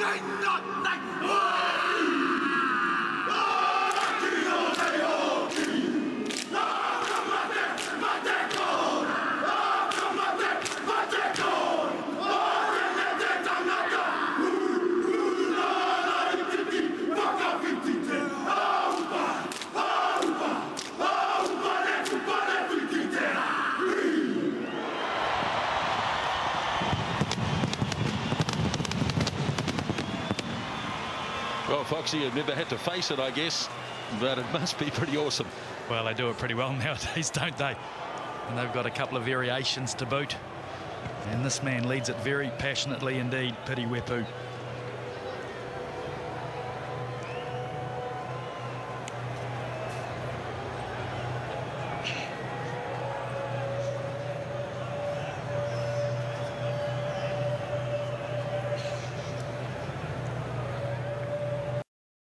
Nein, nein, nein! Well, Foxy, you've never had to face it, I guess, but it must be pretty awesome. Well, they do it pretty well nowadays, don't they? And they've got a couple of variations to boot. And this man leads it very passionately indeed, Piri Weepu.